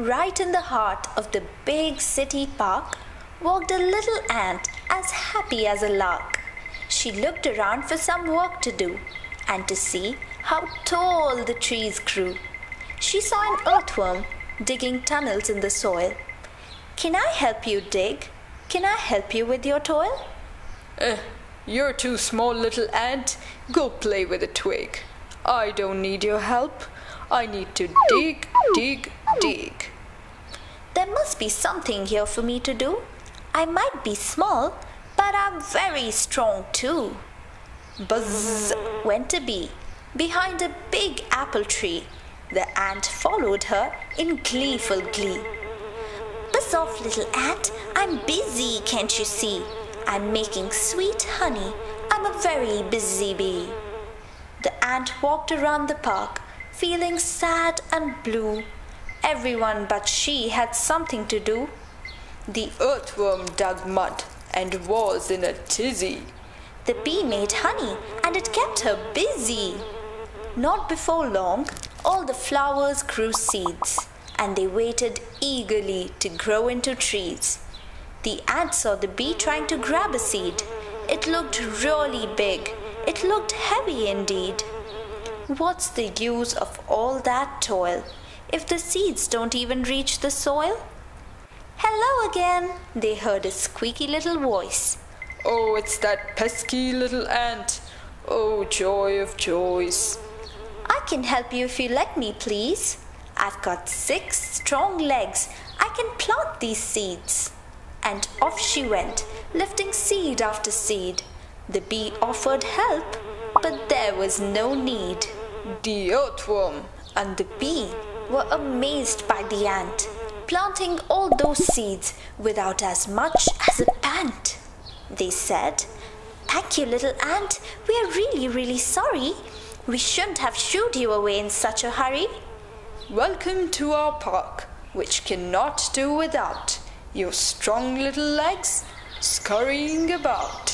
right in the heart of the big city park, walked a little ant as happy as a lark. She looked around for some work to do and to see how tall the trees grew. She saw an earthworm digging tunnels in the soil. Can I help you dig? Can I help you with your toil? Eh, you're too small, little ant. Go play with a twig. I don't need your help. I need to dig, dig, dig. There must be something here for me to do. I might be small, but I'm very strong too. Buzz went a bee behind a big apple tree. The ant followed her in gleeful glee. Buzz off, little ant. I'm busy, can't you see? I'm making sweet honey. I'm a very busy bee. The ant walked around the park, feeling sad and blue. Everyone but she had something to do. The earthworm dug mud and was in a tizzy. The bee made honey and it kept her busy. Not before long, all the flowers grew seeds and they waited eagerly to grow into trees. The ant saw the bee trying to grab a seed. It looked really big. It looked heavy indeed. What's the use of all that toil if the seeds don't even reach the soil? Hello again, they heard a squeaky little voice. Oh, it's that pesky little ant. Oh, joy of joys. I can help you if you let me, please. I've got six strong legs. I can plant these seeds. And off she went, lifting seed after seed. The bee offered help, but there was no need. The earthworm and the bee were amazed by the ant, planting all those seeds without as much as a pant. They said, Thank you, little ant. We are really, really sorry. We shouldn't have shooed you away in such a hurry. Welcome to our park, which cannot do without your strong little legs scurrying about.